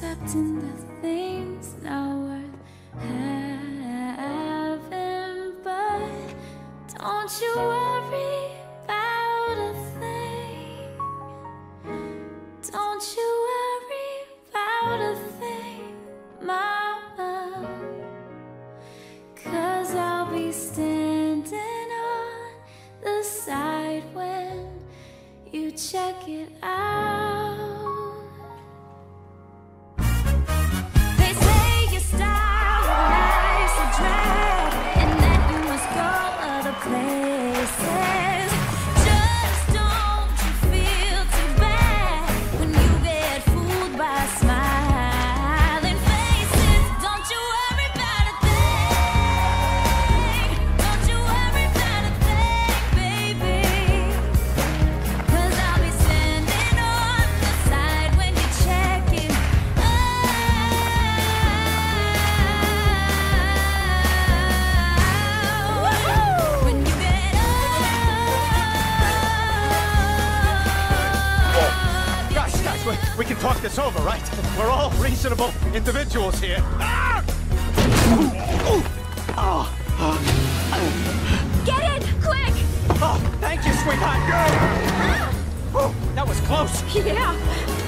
the things not worth having, but don't you worry about a thing. Don't you worry about a thing, Mama. Cause I'll be standing on the side when you check it out. We, can talk this over, right? We're all reasonable individuals here. Ah! Ooh, ooh. Ah, ah. Get in, quick! Oh, thank you, sweetheart. Oh, that was close. Yeah.